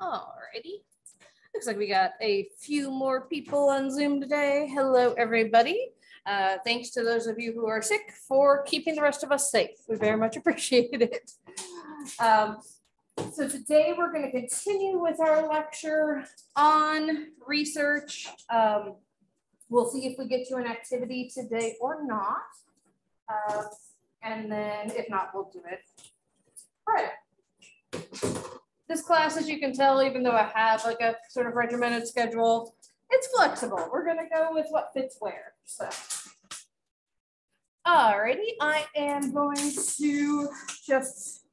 Alrighty. Looks like we got a few more people on Zoom today. Hello, everybody. Uh, thanks to those of you who are sick for keeping the rest of us safe. We very much appreciate it. Um, so today we're going to continue with our lecture on research. Um, we'll see if we get to an activity today or not. Uh, and then if not, we'll do it. Right. This class, as you can tell, even though I have like a sort of regimented schedule, it's flexible. We're gonna go with what fits where, so. Alrighty, I am going to just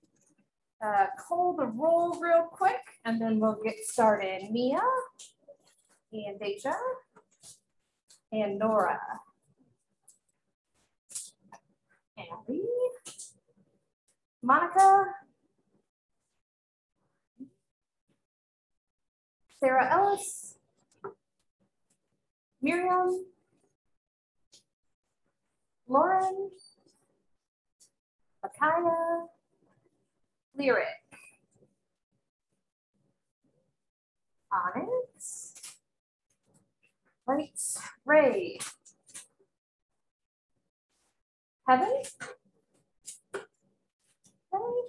uh, call the roll real quick and then we'll get started. Mia and Deja and Nora. Abby, Monica, Sarah Ellis, Miriam, Lauren, Akaya, Lyric, Onyx, Right, Ray, Heaven, okay.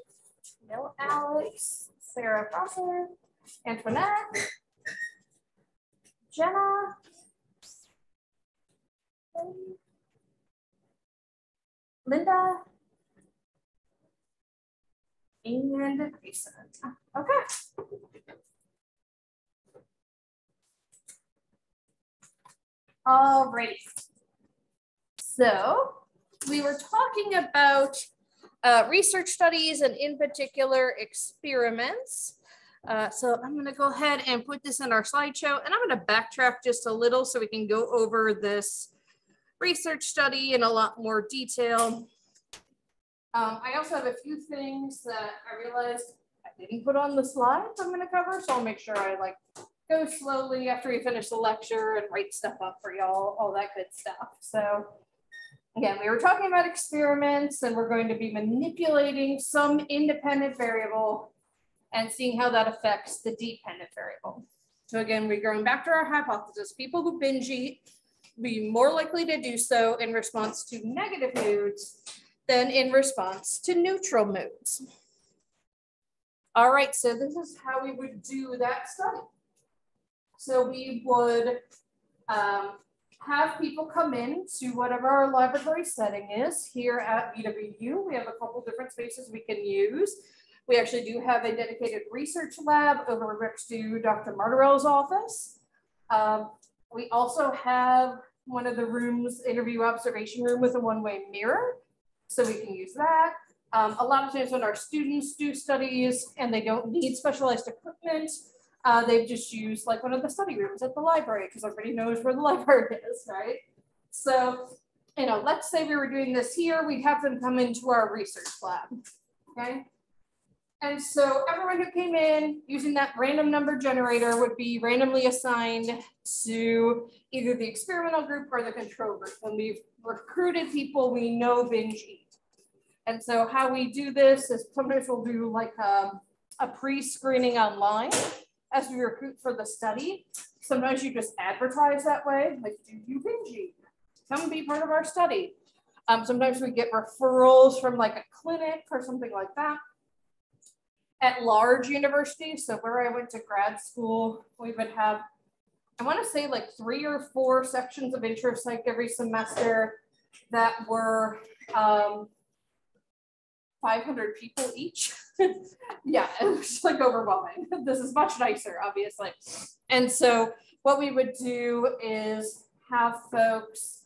No Alex, Sarah Prosser, Antoinette, Jenna, Linda, and Grayson. Okay. Alrighty. So we were talking about uh, research studies and in particular experiments. Uh, so I'm gonna go ahead and put this in our slideshow and I'm gonna backtrack just a little so we can go over this research study in a lot more detail. Um, I also have a few things that I realized I didn't put on the slides I'm gonna cover, so I'll make sure I like go slowly after we finish the lecture and write stuff up for y'all, all that good stuff. So again, we were talking about experiments and we're going to be manipulating some independent variable and seeing how that affects the dependent variable. So again, we're going back to our hypothesis. People who binge eat be more likely to do so in response to negative moods than in response to neutral moods. All right, so this is how we would do that study. So we would um, have people come in to whatever our laboratory setting is here at VWU. We have a couple different spaces we can use. We actually do have a dedicated research lab over next to Dr. Martorell's office. Um, we also have one of the rooms, interview observation room with a one-way mirror. So we can use that. Um, a lot of times when our students do studies and they don't need specialized equipment, uh, they've just used like one of the study rooms at the library because everybody knows where the library is, right? So, you know, let's say we were doing this here, we'd have them come into our research lab, okay? And so everyone who came in using that random number generator would be randomly assigned to either the experimental group or the control group. When we've recruited people we know binge eat. And so how we do this is sometimes we'll do like a, a pre-screening online as we recruit for the study. Sometimes you just advertise that way, like do you binge eat? Come be part of our study. Um, sometimes we get referrals from like a clinic or something like that at large universities, so where I went to grad school, we would have, I want to say like three or four sections of interest like every semester that were um, 500 people each. yeah, it was like overwhelming. this is much nicer, obviously. And so what we would do is have folks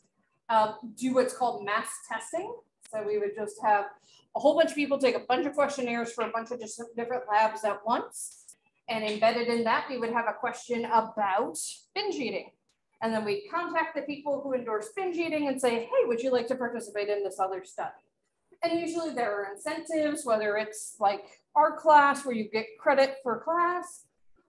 uh, do what's called mass testing. So we would just have a whole bunch of people take a bunch of questionnaires for a bunch of different labs at once. And embedded in that, we would have a question about binge eating. And then we contact the people who endorse binge eating and say, hey, would you like to participate in this other study? And usually there are incentives, whether it's like our class where you get credit for class.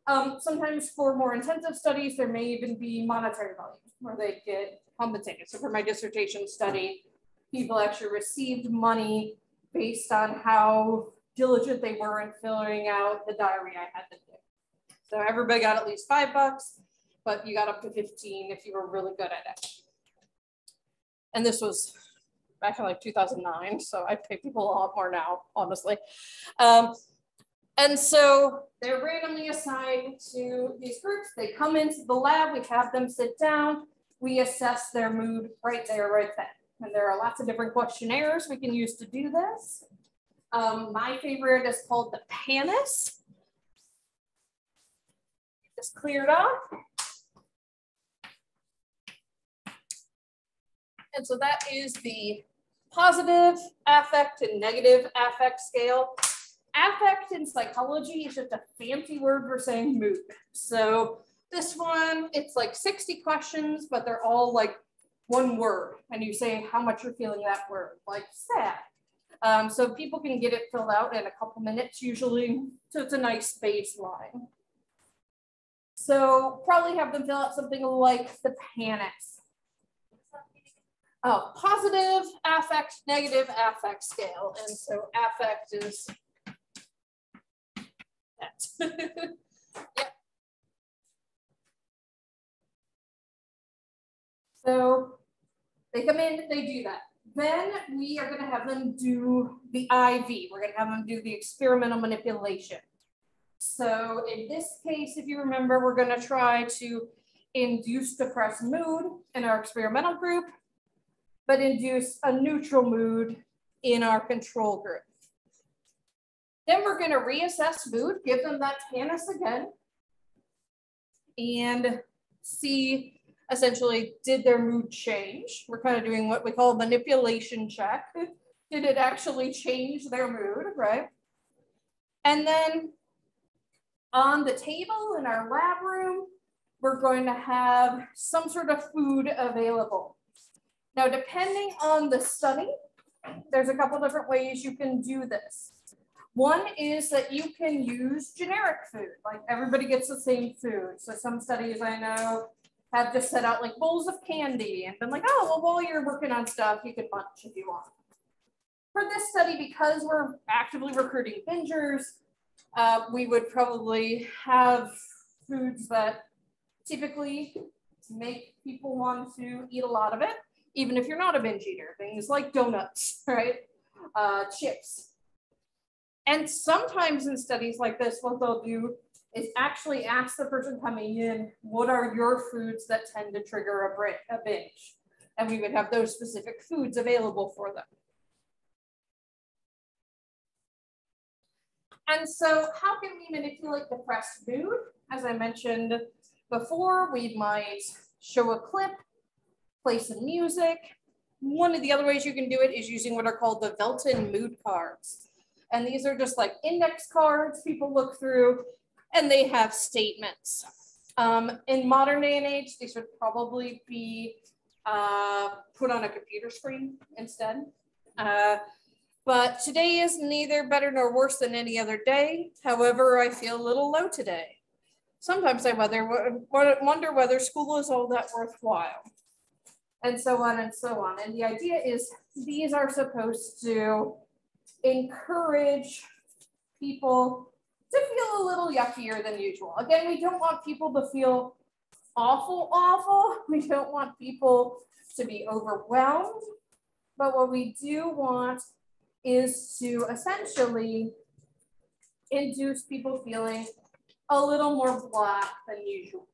Um, sometimes for more intensive studies, there may even be monetary value where they get compensated. So for my dissertation study, people actually received money based on how diligent they were in filling out the diary I had them do. So everybody got at least five bucks, but you got up to 15 if you were really good at it. And this was back in like 2009, so I pay people a lot more now, honestly. Um, and so they're randomly assigned to these groups. They come into the lab, we have them sit down, we assess their mood right there, right then. And there are lots of different questionnaires we can use to do this. Um, my favorite is called the PANAS. Just cleared off. And so that is the positive affect and negative affect scale. Affect in psychology is just a fancy word for saying mood. So this one, it's like 60 questions, but they're all like one word. And you say how much you're feeling that word, like sad. Um, so people can get it filled out in a couple minutes usually. So it's a nice baseline. So probably have them fill out something like the PANAS. Oh, positive affect, negative affect scale. And so affect is that. yep. So they come in, they do that. Then we are gonna have them do the IV. We're gonna have them do the experimental manipulation. So in this case, if you remember, we're gonna try to induce depressed mood in our experimental group, but induce a neutral mood in our control group. Then we're gonna reassess mood, give them that PANAS again, and see essentially, did their mood change? We're kind of doing what we call a manipulation check. did it actually change their mood, right? And then on the table in our lab room, we're going to have some sort of food available. Now, depending on the study, there's a couple different ways you can do this. One is that you can use generic food, like everybody gets the same food. So some studies I know have just set out like bowls of candy and been like, oh, well, while you're working on stuff, you can munch if you want. For this study, because we're actively recruiting bingers, uh, we would probably have foods that typically make people want to eat a lot of it, even if you're not a binge eater. Things like donuts, right? Uh, chips. And sometimes in studies like this, what they'll do is actually ask the person coming in, what are your foods that tend to trigger a, binge? And we would have those specific foods available for them. And so how can we manipulate depressed mood? As I mentioned before, we might show a clip, play some music. One of the other ways you can do it is using what are called the Velten mood cards. And these are just like index cards people look through and they have statements. Um, in modern day and age, these would probably be uh, put on a computer screen instead. Uh, but today is neither better nor worse than any other day. However, I feel a little low today. Sometimes I wonder, wonder whether school is all that worthwhile. And so on and so on. And the idea is these are supposed to encourage people to feel a little yuckier than usual. Again, we don't want people to feel awful, awful. We don't want people to be overwhelmed. But what we do want is to essentially induce people feeling a little more black than usual.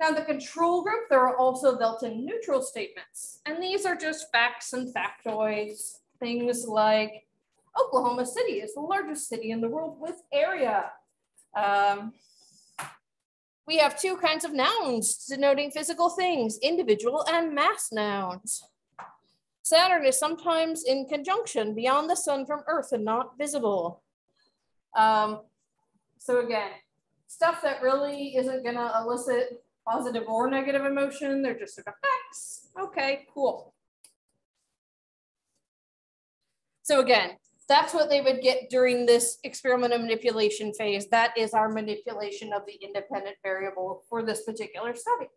Now, the control group, there are also built-in neutral statements, and these are just facts and factoids, things like Oklahoma City is the largest city in the world with area. Um, we have two kinds of nouns denoting physical things, individual and mass nouns. Saturn is sometimes in conjunction beyond the sun from Earth and not visible. Um, so again, stuff that really isn't gonna elicit positive or negative emotion, they're just sort of facts. Okay, cool. So again, that's what they would get during this experiment experimental manipulation phase. That is our manipulation of the independent variable for this particular study.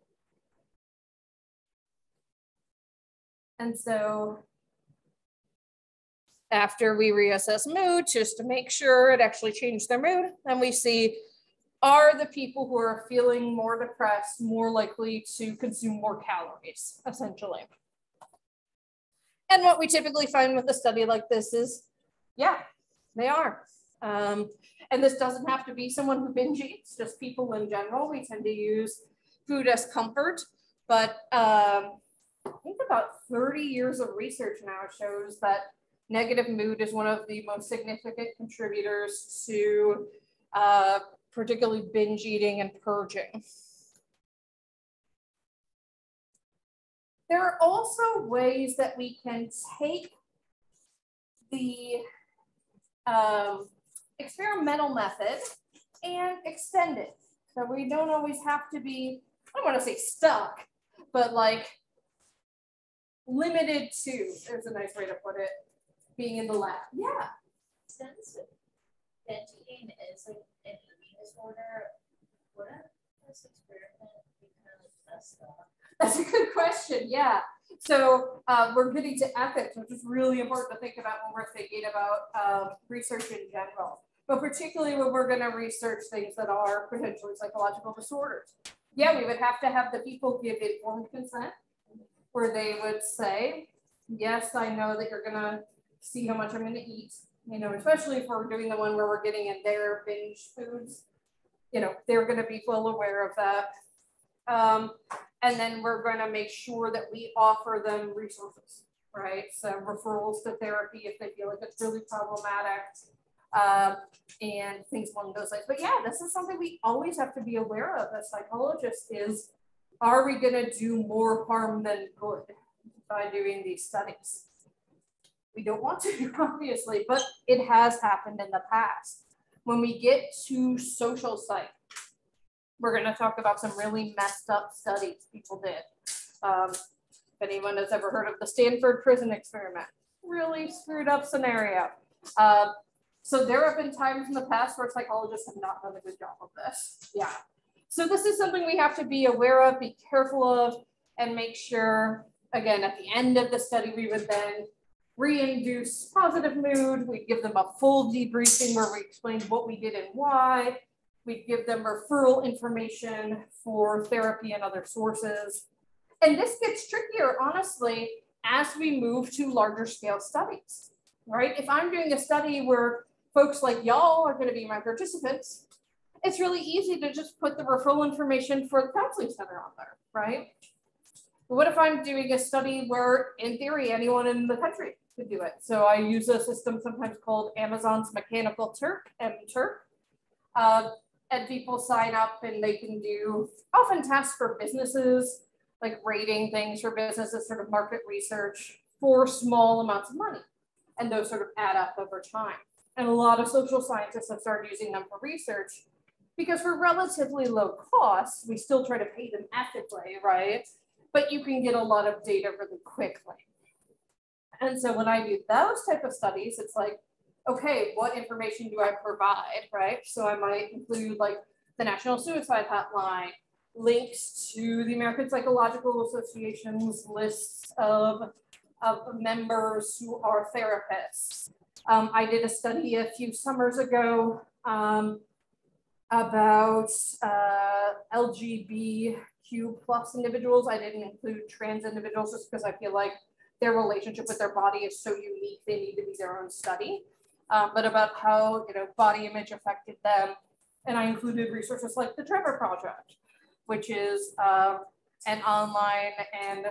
And so after we reassess mood, just to make sure it actually changed their mood, and we see are the people who are feeling more depressed more likely to consume more calories, essentially. And what we typically find with a study like this is, yeah, they are. Um, and this doesn't have to be someone who binge eats, just people in general. We tend to use food as comfort, but um, I think about 30 years of research now shows that negative mood is one of the most significant contributors to uh, particularly binge eating and purging. There are also ways that we can take the um, experimental method and extend it. So we don't always have to be, I don't want to say stuck, but like limited to, there's a nice way to put it, being in the lab. Yeah. Since eating is like an eating disorder, wouldn't this experiment be kind of messed up? That's a good question. Yeah. So uh, we're getting to ethics, which is really important to think about when we're thinking about um, research in general, but particularly when we're going to research things that are potentially psychological disorders. Yeah, we would have to have the people give informed consent, where they would say, "Yes, I know that you're going to see how much I'm going to eat." You know, especially if we're doing the one where we're getting in their binge foods, you know, they're going to be well aware of that. Um, and then we're going to make sure that we offer them resources, right? So referrals to therapy if they feel like it's really problematic uh, and things along those lines. But yeah, this is something we always have to be aware of as psychologists is, are we going to do more harm than good by doing these studies? We don't want to, obviously, but it has happened in the past. When we get to social psych, we're going to talk about some really messed up studies people did. Um, if anyone has ever heard of the Stanford prison experiment, really screwed up scenario. Uh, so there have been times in the past where psychologists have not done a good job of this. Yeah. So this is something we have to be aware of, be careful of, and make sure, again, at the end of the study, we would then reinduce positive mood. We give them a full debriefing where we explain what we did and why. We give them referral information for therapy and other sources. And this gets trickier, honestly, as we move to larger scale studies, right? If I'm doing a study where folks like y'all are going to be my participants, it's really easy to just put the referral information for the counseling center on there, right? But what if I'm doing a study where, in theory, anyone in the country could do it? So I use a system sometimes called Amazon's Mechanical Turk, MTurk. Uh, and people sign up and they can do often tasks for businesses, like rating things for businesses, sort of market research for small amounts of money. And those sort of add up over time. And a lot of social scientists have started using them for research because for relatively low costs, we still try to pay them ethically, right? But you can get a lot of data really quickly. And so when I do those type of studies, it's like, okay, what information do I provide, right? So I might include like the National Suicide Hotline, links to the American Psychological Association's lists of, of members who are therapists. Um, I did a study a few summers ago um, about uh, LGBTQ plus individuals. I didn't include trans individuals just because I feel like their relationship with their body is so unique, they need to be their own study um, but about how you know body image affected them. And I included resources like the Trevor Project, which is uh, an online and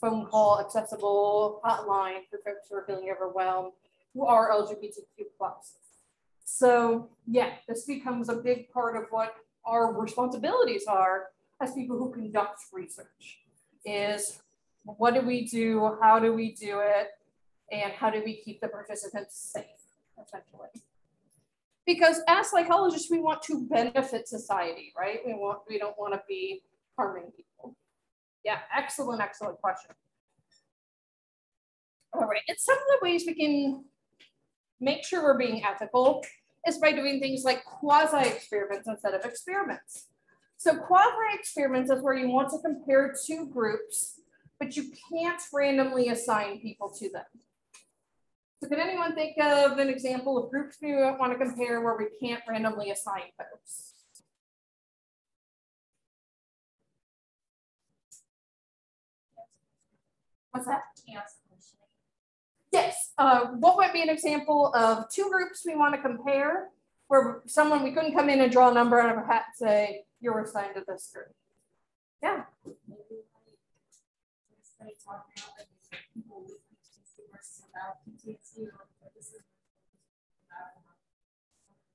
phone call accessible hotline for folks who are feeling overwhelmed who are LGBTQ plus. So yeah, this becomes a big part of what our responsibilities are as people who conduct research is what do we do, how do we do it, and how do we keep the participants safe? Essentially. Because as psychologists, we want to benefit society, right? We want we don't want to be harming people. Yeah, excellent, excellent question. All right, and some of the ways we can make sure we're being ethical is by doing things like quasi experiments instead of experiments. So quasi experiments is where you want to compare two groups, but you can't randomly assign people to them. So can anyone think of an example of groups we want to compare where we can't randomly assign folks? What's that? Yes. Uh, what might be an example of two groups we want to compare where someone we couldn't come in and draw a number out of a hat and say you're assigned to this group? Yeah.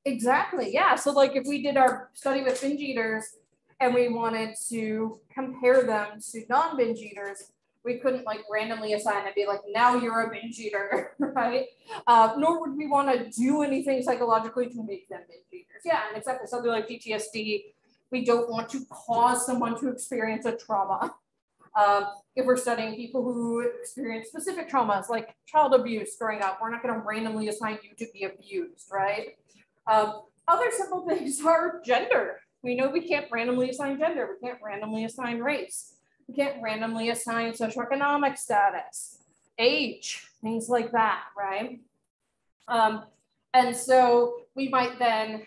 Exactly. Yeah. So like if we did our study with binge eaters and we wanted to compare them to non-binge eaters, we couldn't like randomly assign and be like, now you're a binge eater, right? Uh, nor would we want to do anything psychologically to make them binge eaters. Yeah, and exactly something like PTSD, we don't want to cause someone to experience a trauma. Um, if we're studying people who experience specific traumas like child abuse growing up, we're not going to randomly assign you to be abused, right? Um, other simple things are gender. We know we can't randomly assign gender. We can't randomly assign race. We can't randomly assign socioeconomic status, age, things like that, right? Um, and so we might then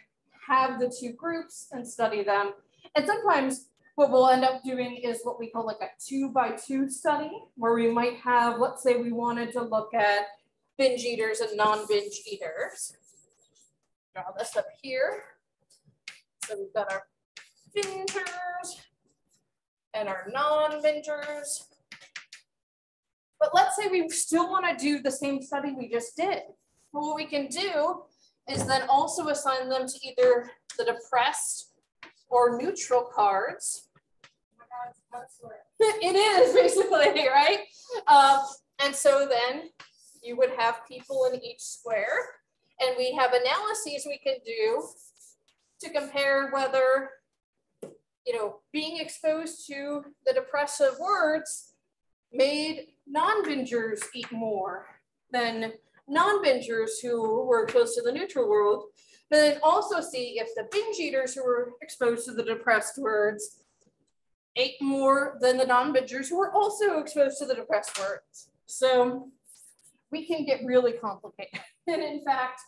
have the two groups and study them. And sometimes what we'll end up doing is what we call like a two by two study, where we might have, let's say we wanted to look at binge eaters and non-binge eaters. Draw this up here. So we've got our bingers and our non-bingers. But let's say we still want to do the same study we just did. Well, what we can do is then also assign them to either the depressed or neutral cards. it is basically, right? Um, and so then you would have people in each square and we have analyses we can do to compare whether you know, being exposed to the depressive words made non-bingers eat more than non-bingers who were exposed to the neutral world, but then also see if the binge eaters who were exposed to the depressed words ate more than the non-bingers who were also exposed to the depressed words. So we can get really complicated. and in fact,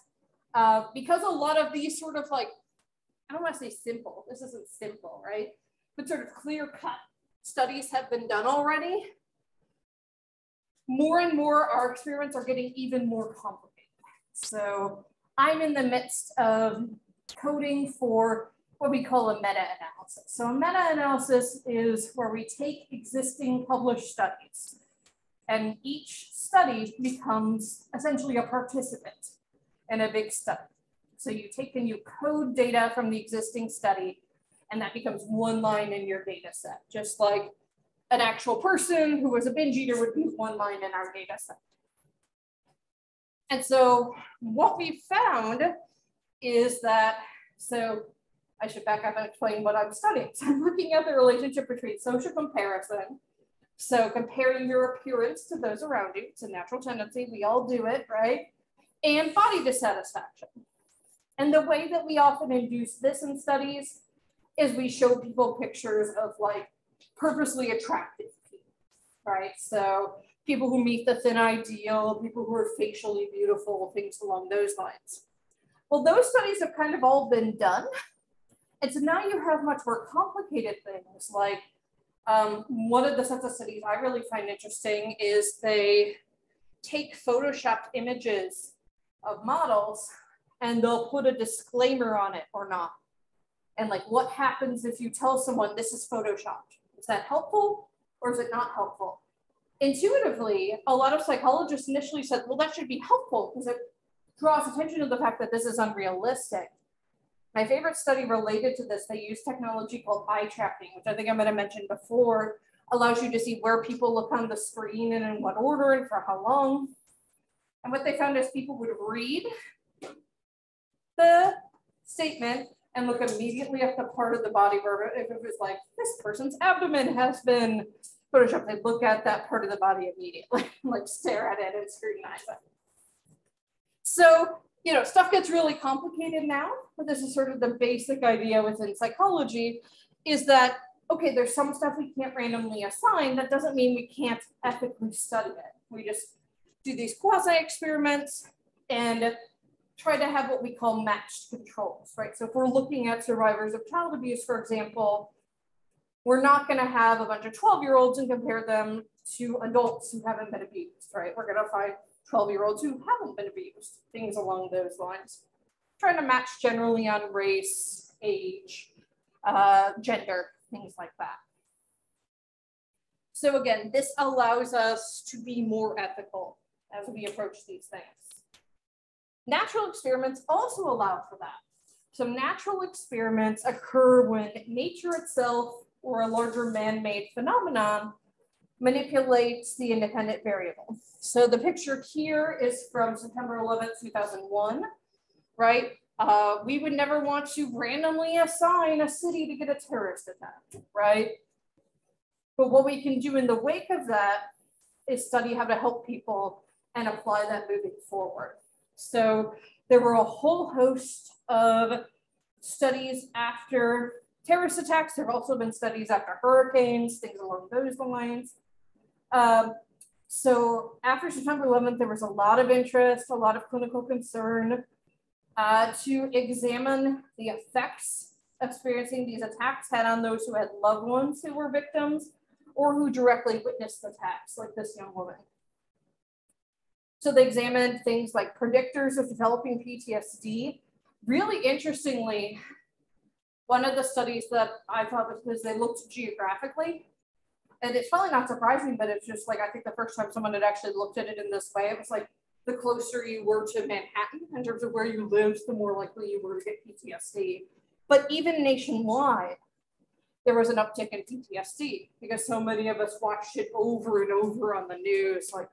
uh, because a lot of these sort of like I don't want to say simple, this isn't simple, right? But sort of clear cut studies have been done already. More and more our experiments are getting even more complicated. So I'm in the midst of coding for what we call a meta-analysis. So a meta-analysis is where we take existing published studies and each study becomes essentially a participant in a big study. So you take and you code data from the existing study, and that becomes one line in your data set, just like an actual person who was a binge eater would be one line in our data set. And so what we found is that, so I should back up and explain what I'm studying. So I'm looking at the relationship between social comparison. So comparing your appearance to those around you, it's a natural tendency, we all do it, right? And body dissatisfaction. And the way that we often induce this in studies is we show people pictures of like purposely attractive people, right? So people who meet the thin ideal, people who are facially beautiful, things along those lines. Well, those studies have kind of all been done. And so now you have much more complicated things like um, one of the sets of studies I really find interesting is they take photoshopped images of models and they'll put a disclaimer on it or not. And like, what happens if you tell someone this is Photoshopped? Is that helpful or is it not helpful? Intuitively, a lot of psychologists initially said, well, that should be helpful because it draws attention to the fact that this is unrealistic. My favorite study related to this, they use technology called eye tracking, which I think I'm going to mention before, allows you to see where people look on the screen and in what order and for how long. And what they found is people would read the statement and look immediately at the part of the body where if it was like, this person's abdomen has been photoshopped, they look at that part of the body immediately, like stare at it and scrutinize it. So, you know, stuff gets really complicated now, but this is sort of the basic idea within psychology is that, okay, there's some stuff we can't randomly assign. That doesn't mean we can't ethically study it. We just do these quasi experiments and try to have what we call matched controls, right? So if we're looking at survivors of child abuse, for example, we're not going to have a bunch of 12 year olds and compare them to adults who haven't been abused, right? We're going to find 12 year olds who haven't been abused, things along those lines. Trying to match generally on race, age, uh, gender, things like that. So again, this allows us to be more ethical as we approach these things. Natural experiments also allow for that. So natural experiments occur when nature itself or a larger man-made phenomenon manipulates the independent variable. So the picture here is from September 11th, 2001, right? Uh, we would never want to randomly assign a city to get a terrorist attack, right? But what we can do in the wake of that is study how to help people and apply that moving forward. So there were a whole host of studies after terrorist attacks. There have also been studies after hurricanes, things along those lines. Um, so after September 11th, there was a lot of interest, a lot of clinical concern uh, to examine the effects experiencing these attacks had on those who had loved ones who were victims or who directly witnessed attacks, like this young woman. So they examined things like predictors of developing PTSD. Really interestingly, one of the studies that I thought was because they looked geographically, and it's probably not surprising, but it's just like I think the first time someone had actually looked at it in this way, it was like the closer you were to Manhattan in terms of where you lived, the more likely you were to get PTSD. But even nationwide, there was an uptick in PTSD because so many of us watched it over and over on the news. Like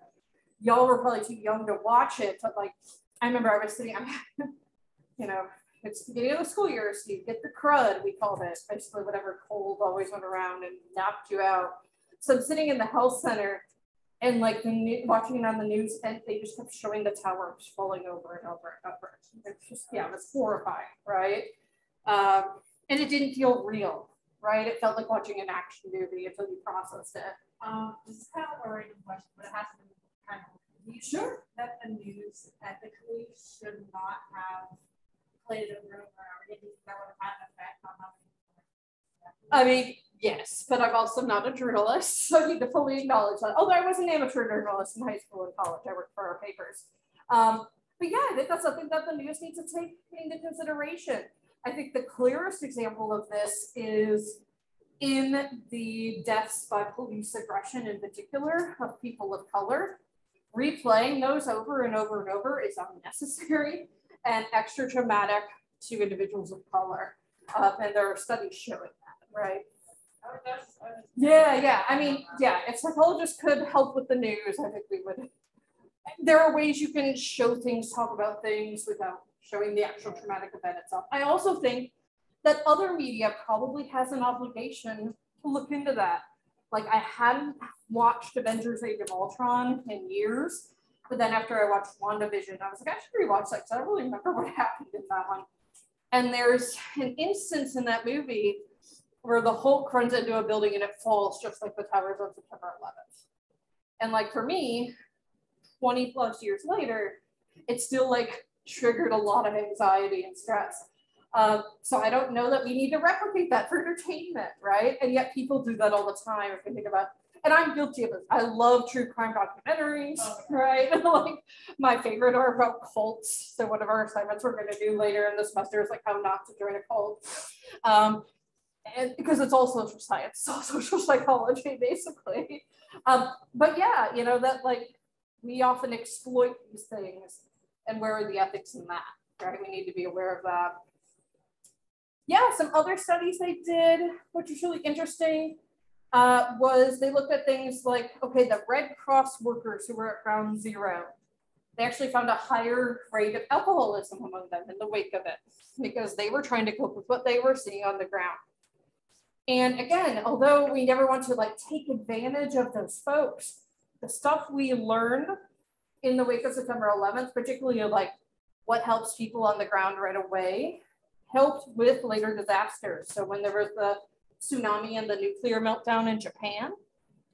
y'all were probably too young to watch it, but like I remember I was sitting, you know, it's the beginning of the school year, so you get the crud, we called it, basically whatever cold always went around and knocked you out. So I'm sitting in the health center and like the new, watching it on the news, and they just kept showing the towers falling over and over and over. It's just yeah, it was horrifying, right? Um, and it didn't feel real, right? It felt like watching an action movie until you processed it. Um, this is kind of a random question, but it has to be kind of. Do you Sure. that the news ethically should not have played that would have had an effect on how many? I mean, yes, but I'm also not a journalist, so I need to fully acknowledge that. Although I was an amateur journalist in high school and college, I worked for our papers. Um, but yeah, I think that's something that the news needs to take into consideration. I think the clearest example of this is in the deaths by police aggression in particular of people of color. Replaying those over and over and over is unnecessary and extra traumatic to individuals of color. Uh, and there are studies showing that, right? Yeah, yeah. I mean, yeah, if psychologists could help with the news, I think we would. There are ways you can show things, talk about things without showing the actual traumatic event itself. I also think that other media probably has an obligation to look into that. Like I hadn't watched Avengers Age of Ultron in years, but then after I watched WandaVision, I was like, I should rewatch that because I don't really remember what happened in that one. And there's an instance in that movie where the Hulk runs into a building and it falls just like the towers on September 11th. And like for me, 20 plus years later, it still like triggered a lot of anxiety and stress. Um, so I don't know that we need to replicate that for entertainment, right? And yet people do that all the time if we think about and I'm guilty of this. I love true crime documentaries, right? like my favorite are about cults. So one of our assignments we're going to do later in the semester is like how not to join a cult. Um, and because it's all social science, it's all social psychology, basically. Um, but yeah, you know, that like we often exploit these things and where are the ethics in that, right? We need to be aware of that. Yeah, some other studies they did, which was really interesting, uh, was they looked at things like, okay, the Red Cross workers who were at ground zero, they actually found a higher rate of alcoholism among them in the wake of it because they were trying to cope with what they were seeing on the ground. And again, although we never want to like take advantage of those folks, the stuff we learn in the wake of September 11th, particularly like what helps people on the ground right away, helped with later disasters. So when there was the tsunami and the nuclear meltdown in Japan,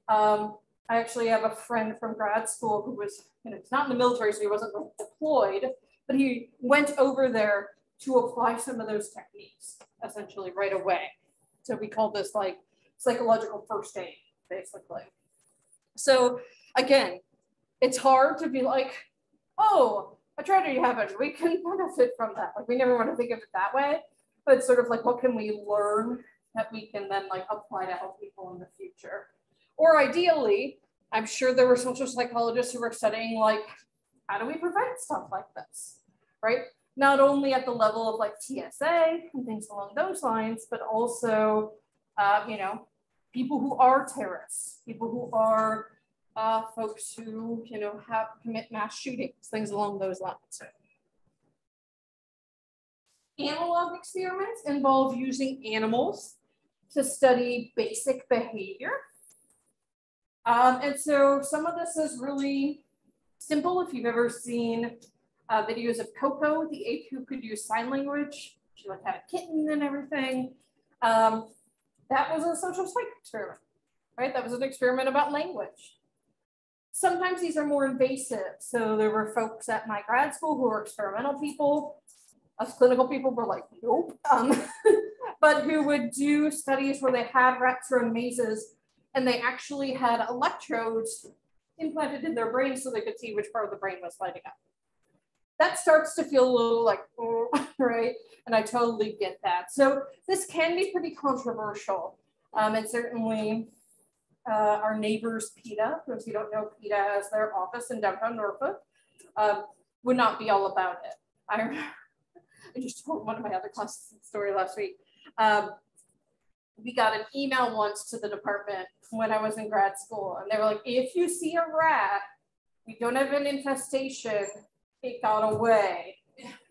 um, I actually have a friend from grad school who was, know, he's not in the military, so he wasn't deployed, but he went over there to apply some of those techniques essentially right away. So we call this like psychological first aid, basically. So again, it's hard to be like, oh, a tragedy happened. We can benefit from that. Like we never want to think of it that way, but sort of like, what can we learn that we can then like apply to help people in the future? Or ideally, I'm sure there were social psychologists who were studying like, how do we prevent stuff like this, right? Not only at the level of like TSA and things along those lines, but also, uh, you know, people who are terrorists, people who are uh, folks who, you know, have commit mass shootings, things along those lines. Analog experiments involve using animals to study basic behavior. Um, and so some of this is really simple. If you've ever seen uh, videos of Coco, the ape who could use sign language, she like had a kitten and everything. Um, that was a social psych experiment, right? That was an experiment about language. Sometimes these are more invasive. So there were folks at my grad school who were experimental people. Us clinical people were like, nope. Um, but who would do studies where they had rats run mazes and they actually had electrodes implanted in their brain so they could see which part of the brain was lighting up. That starts to feel a little like, right? And I totally get that. So this can be pretty controversial. Um, and certainly uh, our neighbors, PETA, if you don't know, PETA has their office in downtown Norfolk, um, would not be all about it. I, I just told one of my other classes the story last week. Um, we got an email once to the department when I was in grad school, and they were like, if you see a rat, we don't have an infestation, it got away.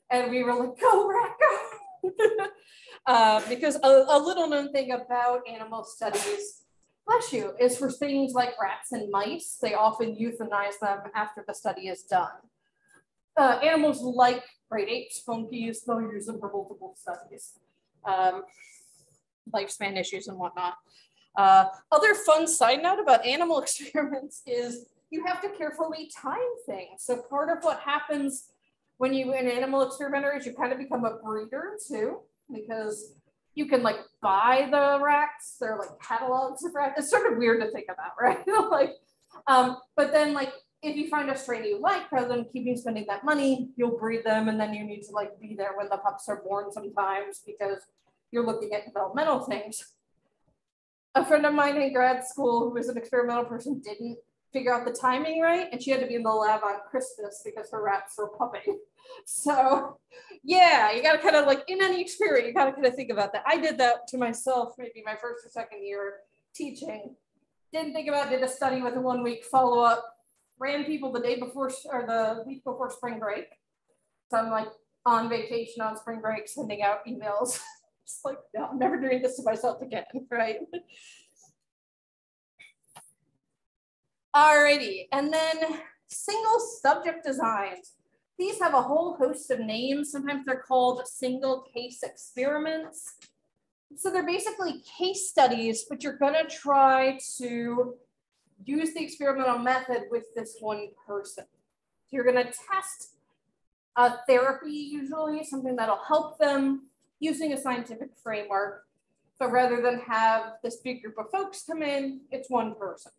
And we were like, go rat, go. uh, because a, a little known thing about animal studies bless you, is for things like rats and mice, they often euthanize them after the study is done. Uh, animals like great apes, monkeys, they'll use them for multiple studies, um, lifespan issues and whatnot. Uh, other fun side note about animal experiments is you have to carefully time things. So part of what happens when you an animal experimenter is you kind of become a breeder too, because you can like buy the racks. They're like catalogs of racks. It's sort of weird to think about, right? like, um, but then like if you find a strain you like, rather than keeping spending that money, you'll breed them, and then you need to like be there when the pups are born sometimes because you're looking at developmental things. A friend of mine in grad school who was an experimental person didn't figure out the timing right, and she had to be in the lab on Christmas because her rats were pupping. So yeah, you gotta kind of like in any experiment, you gotta kind of think about that. I did that to myself, maybe my first or second year teaching. Didn't think about, did a study with a one week follow up, ran people the day before or the week before spring break. So I'm like on vacation on spring break, sending out emails. Just like, no, I'm never doing this to myself again, right? Alrighty, and then single subject designs. These have a whole host of names. Sometimes they're called single case experiments. So they're basically case studies, but you're gonna try to use the experimental method with this one person. So you're gonna test a therapy usually, something that'll help them using a scientific framework. But rather than have this big group of folks come in, it's one person.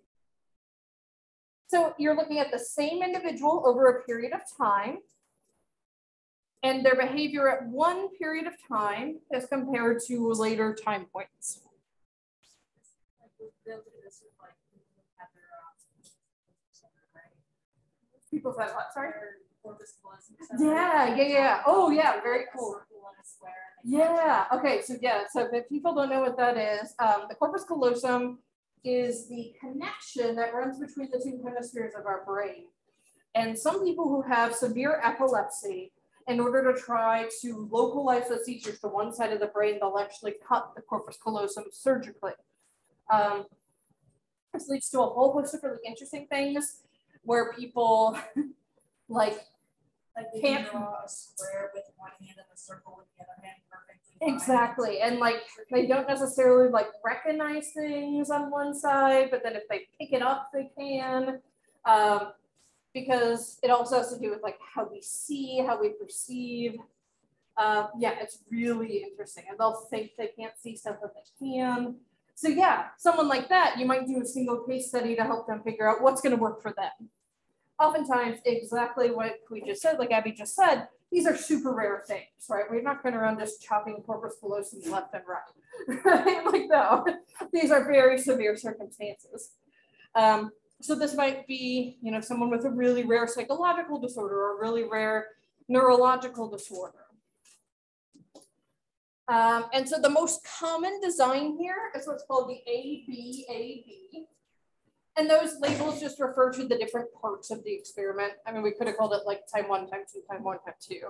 So you're looking at the same individual over a period of time and their behavior at one period of time as compared to later time points. People said what, sorry? Yeah, yeah, yeah. Oh, yeah, very cool. Yeah, okay, so yeah, so if people don't know what that is, um, the corpus callosum is the connection that runs between the two hemispheres of our brain. And some people who have severe epilepsy, in order to try to localize the seizures to one side of the brain, they'll actually cut the corpus callosum surgically. Um, this leads to a whole host of really interesting things where people like Like Can't- can draw a square with one hand and a circle with the other hand perfectly. fine. Exactly, and like, they don't necessarily like recognize things on one side, but then if they pick it up, they can. Um, because it also has to do with like how we see, how we perceive. Uh, yeah, it's really interesting, and they'll think they can't see stuff that they can. So yeah, someone like that, you might do a single case study to help them figure out what's gonna work for them. Oftentimes, exactly what we just said, like Abby just said, these are super rare things, right? We're not going around just chopping corpus callosum left and right, right? Like no, these are very severe circumstances. Um, so this might be, you know, someone with a really rare psychological disorder or a really rare neurological disorder. Um, and so the most common design here is what's called the ABAB. And those labels just refer to the different parts of the experiment. I mean, we could have called it like time one, time two, time one, time two.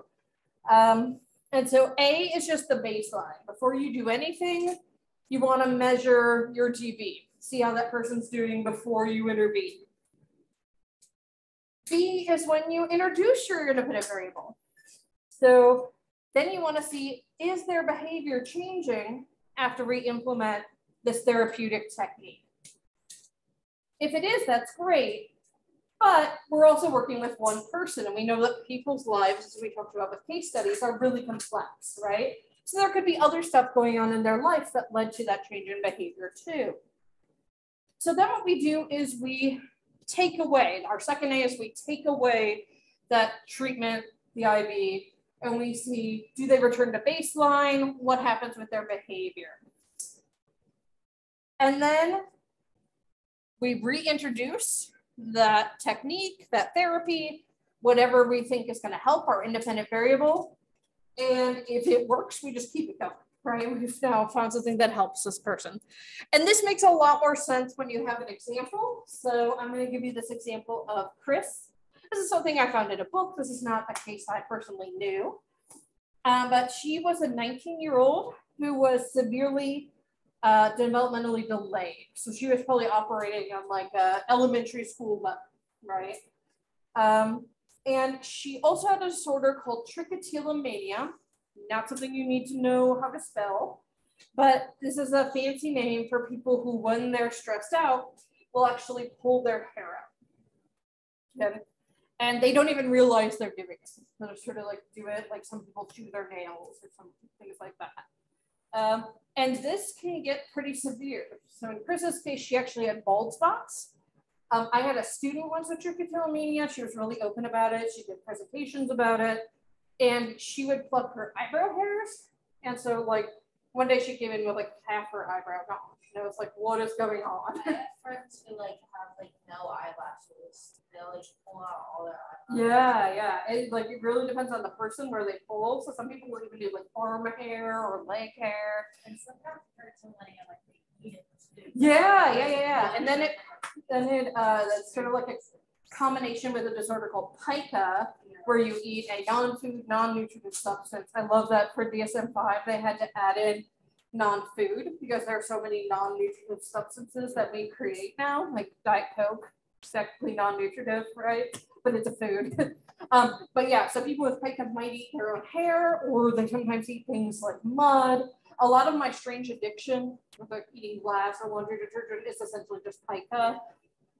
Um, and so A is just the baseline. Before you do anything, you want to measure your DV, see how that person's doing before you intervene. B is when you introduce your independent variable. So then you want to see, is their behavior changing after we implement this therapeutic technique? If it is, that's great. But we're also working with one person, and we know that people's lives, as we talked about with case studies, are really complex, right? So there could be other stuff going on in their life that led to that change in behavior too. So then what we do is we take away, our second A is we take away that treatment, the IV, and we see, do they return to baseline? What happens with their behavior? And then we reintroduce that technique, that therapy, whatever we think is going to help our independent variable. And if it works, we just keep it going, right? We've now found something that helps this person. And this makes a lot more sense when you have an example. So I'm going to give you this example of Chris. This is something I found in a book. This is not a case I personally knew. Um, but she was a 19 year old who was severely uh, developmentally delayed. So she was probably operating on like a elementary school level, right? Um, and she also had a disorder called trichotillomania, not something you need to know how to spell, but this is a fancy name for people who, when they're stressed out, will actually pull their hair out. Okay? And they don't even realize they're doing it. Just sort of like do it like some people chew their nails or some things like that. Um, and this can get pretty severe. So in Chris's case, she actually had bald spots. Um, I had a student once with trichotillomania. She was really open about it. She did presentations about it. And she would pluck her eyebrow hairs. And so like one day she came in with like half her eyebrow gone. And I was like, what is going on? I have friends who like have like no eyelashes. They'll like pull out all their eyelashes. Yeah, yeah. It like it really depends on the person where they pull. So some people will even do like arm hair or leg hair. And sometimes it hurts when like they eat it too. Yeah, yeah, yeah, yeah. And then it then it uh that's sort of like a combination with a disorder called pica, where you eat a non-food, non-nutritive substance. I love that for DSM-5 they had to add in non-food because there are so many non-nutritive substances that we create now, like Diet Coke, technically non-nutritive, right? But it's a food. um, but yeah, so people with pica might eat their own hair, or they sometimes eat things like mud. A lot of my strange addiction with like eating glass or laundry detergent is essentially just pica.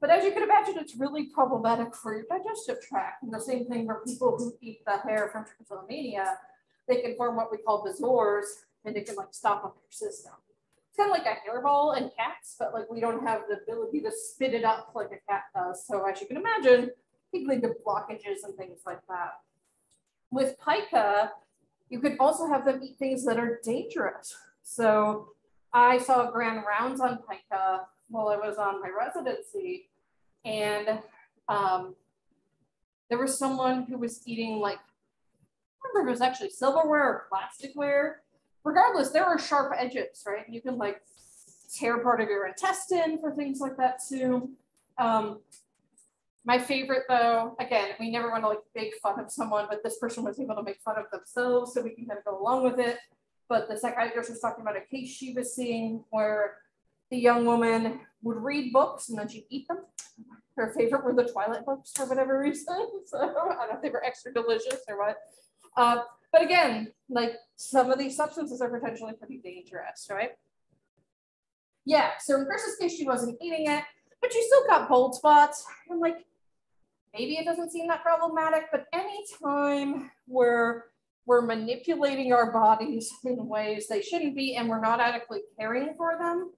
But as you can imagine, it's really problematic for your digestive tract. And the same thing for people who eat the hair from trichotillomania, they can form what we call bezoars, and it can like stop up your system. It's kind of like a hairball in cats, but like we don't have the ability to spit it up like a cat does. So as you can imagine, it lead to blockages and things like that. With pica, you could also have them eat things that are dangerous. So I saw grand rounds on pica while I was on my residency, and um, there was someone who was eating like, I remember it was actually silverware or plasticware. Regardless, there are sharp edges, right? You can like tear part of your intestine for things like that too. Um, my favorite though, again, we never want to like make fun of someone, but this person was able to make fun of themselves, so we can kind of go along with it. But the psychiatrist was talking about a case she was seeing where the young woman would read books and then she'd eat them. Her favorite were the Twilight books for whatever reason. So I don't know if they were extra delicious or what. Uh, but again, like some of these substances are potentially pretty dangerous, right? Yeah, so in Chris's case, she wasn't eating it, but she still got cold spots. I'm like, maybe it doesn't seem that problematic, but anytime we're we're manipulating our bodies in ways they shouldn't be, and we're not adequately caring for them,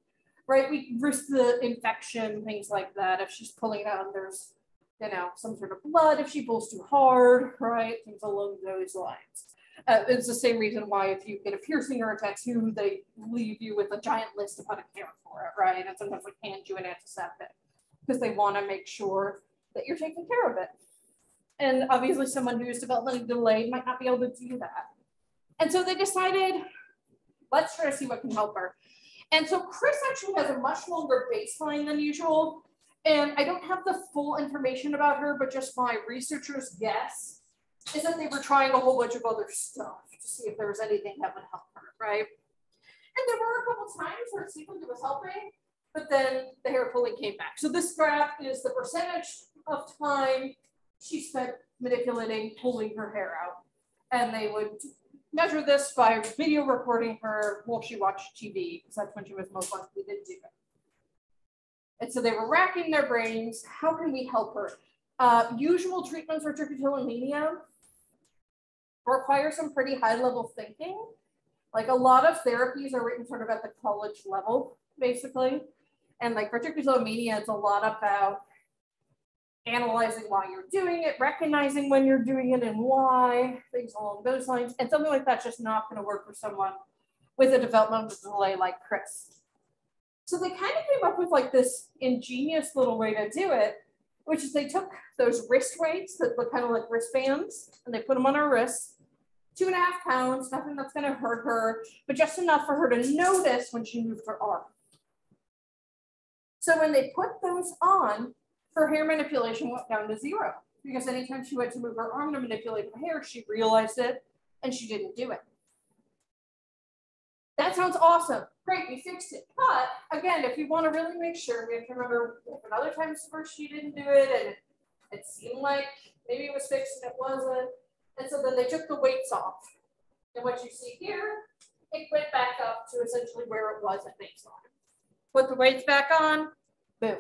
right? We risk the infection, things like that. If she's pulling out, there's you know some sort of blood. If she pulls too hard, right? Things along those lines. Uh, it's the same reason why if you get a piercing or a tattoo, they leave you with a giant list of how to care for it, right? And sometimes they hand you an antiseptic because they want to make sure that you're taking care of it. And obviously someone who is developmentally delayed might not be able to do that. And so they decided, let's try to see what can help her. And so Chris actually has a much longer baseline than usual. And I don't have the full information about her, but just my researcher's guess is that they were trying a whole bunch of other stuff to see if there was anything that would help her, right? And there were a couple times where it was helping, but then the hair pulling came back. So this graph is the percentage of time she spent manipulating, pulling her hair out. And they would measure this by video recording her while she watched TV, because that's when she was most likely to do it. And so they were racking their brains. How can we help her? Uh, usual treatments for trichotillomania require some pretty high level thinking. Like a lot of therapies are written sort of at the college level, basically. And like for trichotillomania, it's a lot about analyzing why you're doing it, recognizing when you're doing it and why, things along those lines. And something like that's just not going to work for someone with a developmental delay like Chris. So they kind of came up with like this ingenious little way to do it, which is they took those wrist weights that look kind of like wristbands and they put them on her wrists, two and a half pounds, nothing that's going to hurt her, but just enough for her to notice when she moved her arm. So when they put those on, her hair manipulation went down to zero because anytime she went to move her arm to manipulate her hair, she realized it and she didn't do it. That sounds awesome. Great, we fixed it. But again, if you want to really make sure, we have to remember another time where she didn't do it and it seemed like maybe it was fixed and it wasn't. And so then they took the weights off. And what you see here, it went back up to essentially where it was at baseline. Put the weights back on, boom,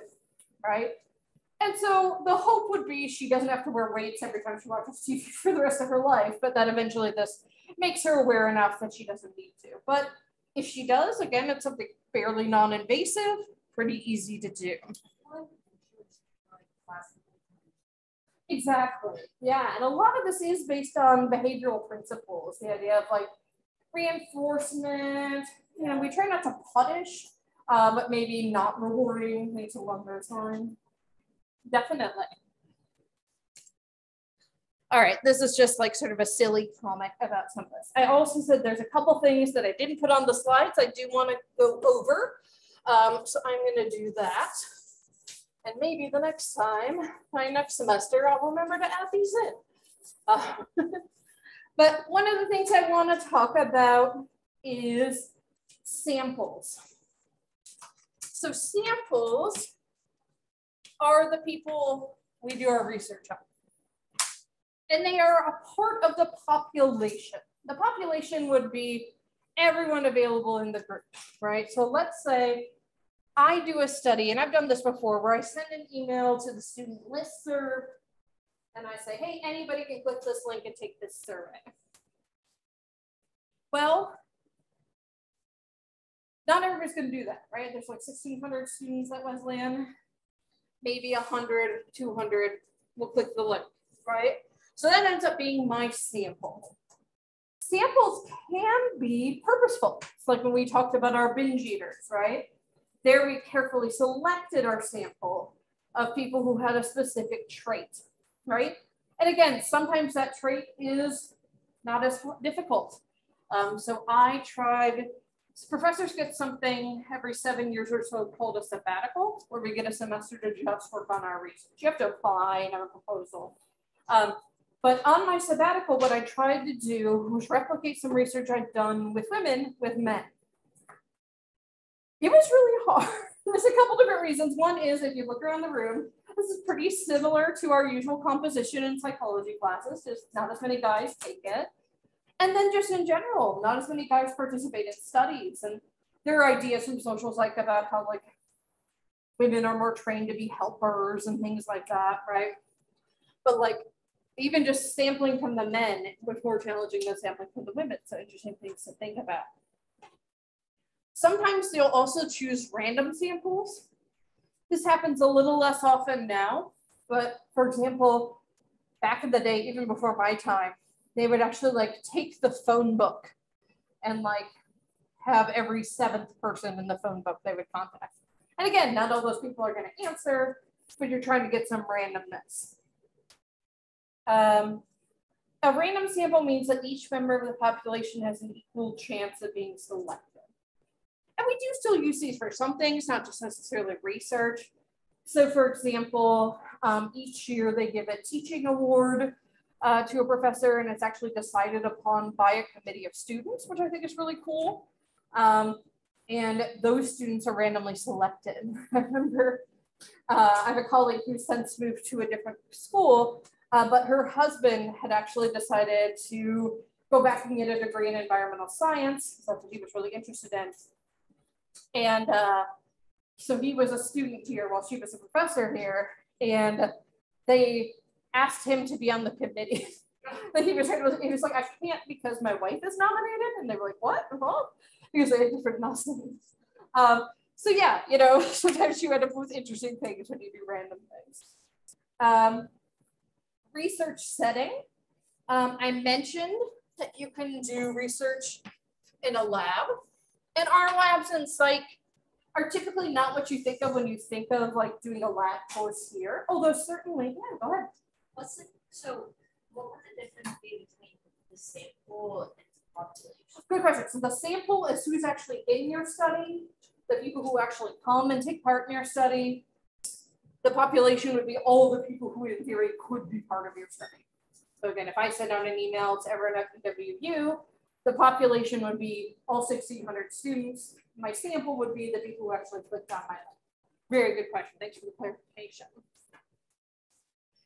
right? And so the hope would be she doesn't have to wear weights every time she watches TV for the rest of her life, but that eventually this makes her aware enough that she doesn't need to. But if she does, again, it's something fairly non-invasive, pretty easy to do. Exactly. Yeah, and a lot of this is based on behavioral principles. The idea of like reinforcement. You know, we try not to punish, uh, but maybe not rewarding makes a longer time. Definitely. All right, this is just like sort of a silly comment about some of this. I also said there's a couple things that I didn't put on the slides I do want to go over. Um, so I'm going to do that. And maybe the next time, my next semester, I'll remember to add these in. Uh, but one of the things I want to talk about is samples. So samples are the people we do our research on. And they are a part of the population. The population would be everyone available in the group, right? So let's say I do a study, and I've done this before, where I send an email to the student listserv, and I say, hey, anybody can click this link and take this survey. Well, not everybody's going to do that, right? There's like 1,600 students at Wesleyan maybe 100, 200 will click the link, right? So that ends up being my sample. Samples can be purposeful. It's like when we talked about our binge eaters, right? There we carefully selected our sample of people who had a specific trait, right? And again, sometimes that trait is not as difficult. Um, so I tried professors get something every seven years or so called a sabbatical, where we get a semester to just work on our research. You have to apply and have a proposal. Um, but on my sabbatical, what I tried to do was replicate some research I'd done with women with men. It was really hard. There's a couple different reasons. One is if you look around the room, this is pretty similar to our usual composition in psychology classes, There's not as many guys take it. And then just in general, not as many guys participate in studies. And there are ideas from social psych about how like women are more trained to be helpers and things like that, right? But like even just sampling from the men more challenging than sampling from the women. So interesting things to think about. Sometimes they'll also choose random samples. This happens a little less often now, but for example, back in the day, even before my time, they would actually like take the phone book and like have every seventh person in the phone book they would contact. And again, not all those people are going to answer, but you're trying to get some randomness. Um, a random sample means that each member of the population has an equal chance of being selected. And we do still use these for some things, not just necessarily research. So for example, um, each year they give a teaching award uh, to a professor and it's actually decided upon by a committee of students, which I think is really cool. Um, and those students are randomly selected. I remember uh, I have a colleague who's since moved to a different school, uh, but her husband had actually decided to go back and get a degree in environmental science. That's what he was really interested in. And uh, so he was a student here while she was a professor here. And they asked him to be on the committee. but he was, he was like, I can't because my wife is nominated. And they were like, what? Well, because they had different last. Um, so yeah, you know, sometimes you end up with interesting things when you do random things. Um, research setting. Um, I mentioned that you can do research in a lab. And our labs in psych are typically not what you think of when you think of like doing a lab course here, although certainly, yeah, go ahead. What's the, so what would the difference be between the sample and the population? Good question. So the sample is who's actually in your study, the people who actually come and take part in your study. The population would be all the people who in theory could be part of your study. So again, if I send out an email to everyone at WU, the population would be all 1,600 students. My sample would be the people who actually clicked on my link. Very good question. Thanks for the clarification.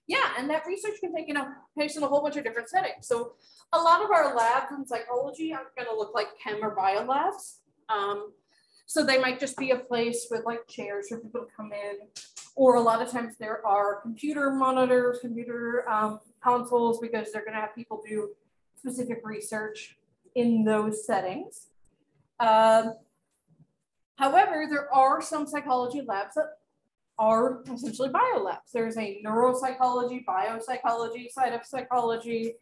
Yeah, and that research can take you know, place in a whole bunch of different settings. So a lot of our labs in psychology aren't going to look like chem or bio labs. Um, so they might just be a place with like chairs for people to come in, or a lot of times there are computer monitors, computer um, consoles, because they're going to have people do specific research in those settings. Um, however, there are some psychology labs that are essentially bio labs. There's a neuropsychology, biopsychology side of psychology,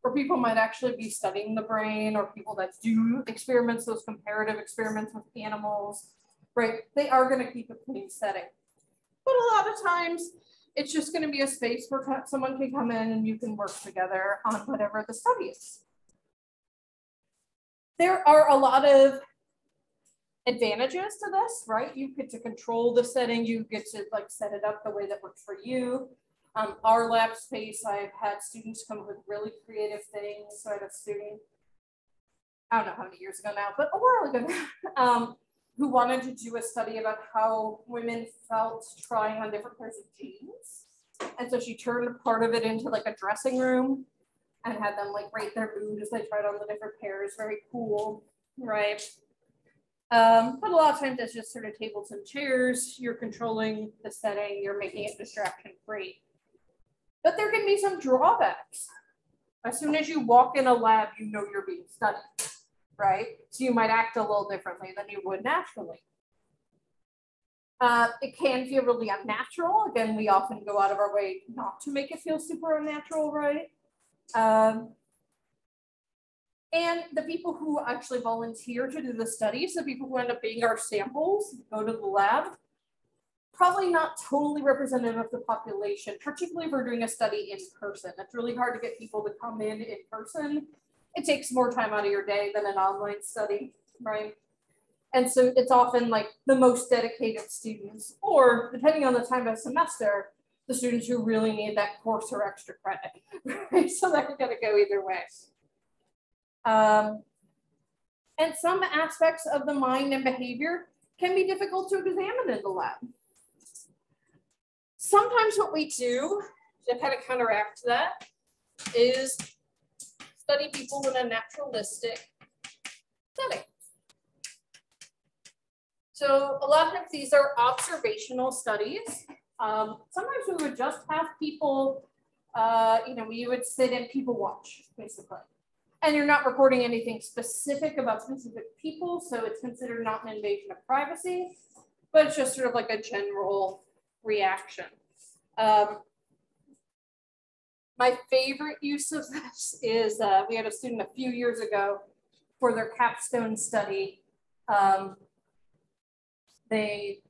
where people might actually be studying the brain or people that do experiments, those comparative experiments with animals, right? They are going to keep a clean setting. But a lot of times it's just going to be a space where someone can come in and you can work together on whatever the study is. There are a lot of advantages to this, right? You get to control the setting, you get to like set it up the way that works for you. Um, our lab space, I've had students come up with really creative things. So I had a student, I don't know how many years ago now, but a while ago, um, who wanted to do a study about how women felt trying on different pairs of jeans. And so she turned part of it into like a dressing room and had them like rate their mood as they tried on the different pairs. Very cool, right? Um, but a lot of times it's just sort of tables and chairs. You're controlling the setting, you're making it distraction free. But there can be some drawbacks. As soon as you walk in a lab, you know you're being studied, right? So you might act a little differently than you would naturally. Uh, it can feel really unnatural. Again, we often go out of our way not to make it feel super unnatural, right? Um, and the people who actually volunteer to do the studies, the people who end up being our samples, go to the lab, probably not totally representative of the population, particularly if we're doing a study in person. It's really hard to get people to come in in person. It takes more time out of your day than an online study, right? And so it's often like the most dedicated students, or depending on the time of semester, the students who really need that course or extra credit, right? So they're gonna go either way. Um, and some aspects of the mind and behavior can be difficult to examine in the lab. Sometimes what we do to kind of counteract that is study people in a naturalistic setting. So a lot of these are observational studies. Um, sometimes we would just have people, uh, you know, we would sit and people watch, basically. And you're not recording anything specific about specific people, so it's considered not an invasion of privacy, but it's just sort of like a general reaction. Um, my favorite use of this is uh, we had a student a few years ago for their capstone study. Um, they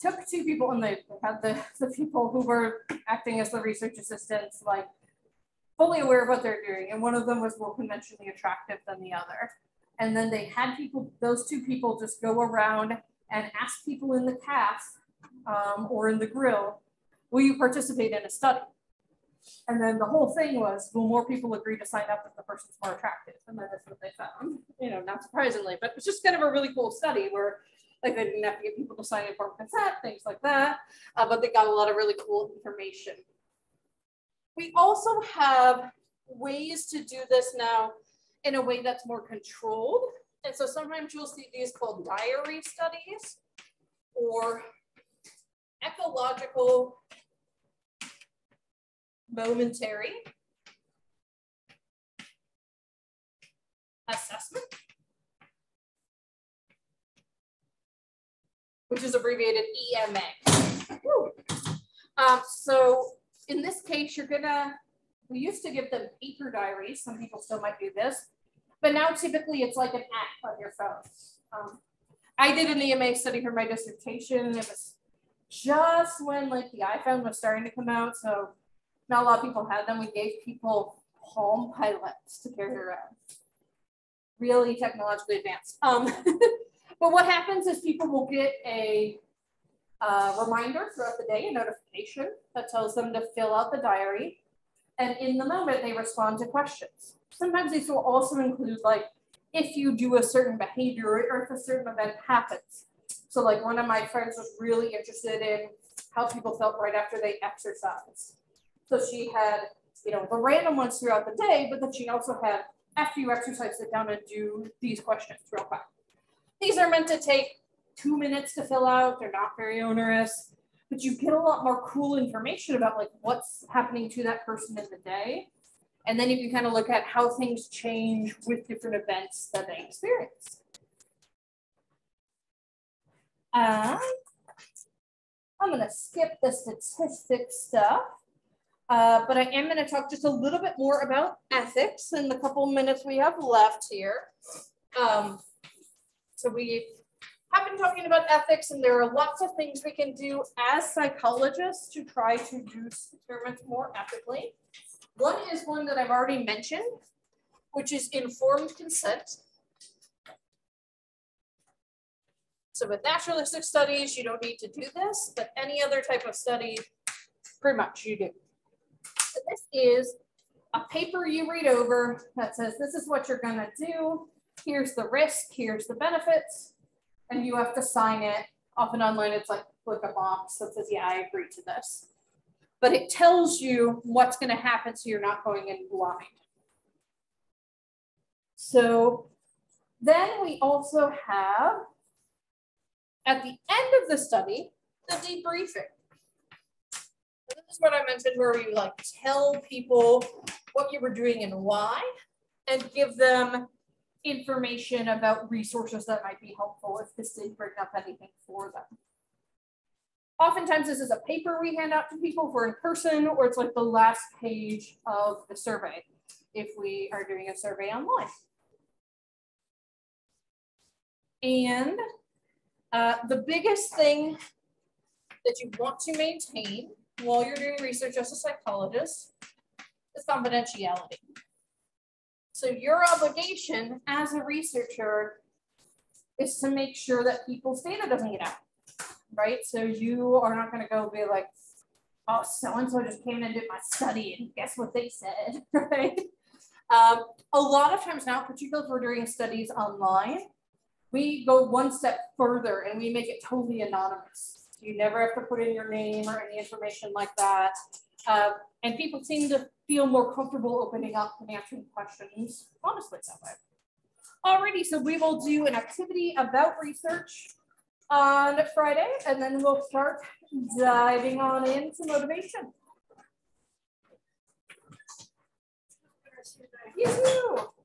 took two people and they had the, the people who were acting as the research assistants, like fully aware of what they're doing. And one of them was more conventionally attractive than the other. And then they had people, those two people just go around and ask people in the cast um, or in the grill, will you participate in a study? And then the whole thing was, will more people agree to sign up if the person's more attractive? And then that's what they found, you know, not surprisingly, but it's just kind of a really cool study where like they didn't have to get people to sign informed consent, things like that, uh, but they got a lot of really cool information. We also have ways to do this now in a way that's more controlled. And so sometimes you'll see these called diary studies or ecological momentary assessment, which is abbreviated EMA. Um, so in this case, you're gonna, we used to give them paper diaries. Some people still might do this, but now typically it's like an app on your phone. Um, I did an EMA study for my dissertation. It was just when like the iPhone was starting to come out. So not a lot of people had them. We gave people Palm Pilots to carry around. Really technologically advanced. Um, but what happens is people will get a uh, reminder throughout the day, a notification that tells them to fill out the diary. And in the moment, they respond to questions. Sometimes these will also include like, if you do a certain behavior or if a certain event happens. So like one of my friends was really interested in how people felt right after they exercise. So she had, you know, the random ones throughout the day, but then she also had, after you exercise, sit down and do these questions real quick. These are meant to take two minutes to fill out. They're not very onerous, but you get a lot more cool information about like what's happening to that person in the day. And then you can kind of look at how things change with different events that they experience. Um, I'm going to skip the statistics stuff. Uh, but I am going to talk just a little bit more about ethics in the couple minutes we have left here. Um, so we have been talking about ethics and there are lots of things we can do as psychologists to try to do experiments more ethically. One is one that I've already mentioned, which is informed consent. So with naturalistic studies, you don't need to do this, but any other type of study, pretty much you do. So this is a paper you read over that says this is what you're going to do. Here's the risk, here's the benefits, and you have to sign it. Often online, it's like click a box that says, yeah, I agree to this. But it tells you what's going to happen so you're not going in blind. So then we also have, at the end of the study, the debriefing this is what I mentioned where you like tell people what you were doing and why, and give them information about resources that might be helpful if this didn't bring up anything for them. Oftentimes this is a paper we hand out to people for in person, or it's like the last page of the survey if we are doing a survey online. And uh, the biggest thing that you want to maintain while you're doing research as a psychologist is confidentiality. So your obligation as a researcher is to make sure that people's data doesn't get out, right? So you are not going to go be like, oh, so-and-so just came in and did my study and guess what they said, right? Um, a lot of times now, particularly if we're doing studies online, we go one step further and we make it totally anonymous. You never have to put in your name or any information like that. Uh, and people seem to feel more comfortable opening up and answering questions honestly that way. Alrighty, so we will do an activity about research on Friday, and then we'll start diving on into motivation. You too.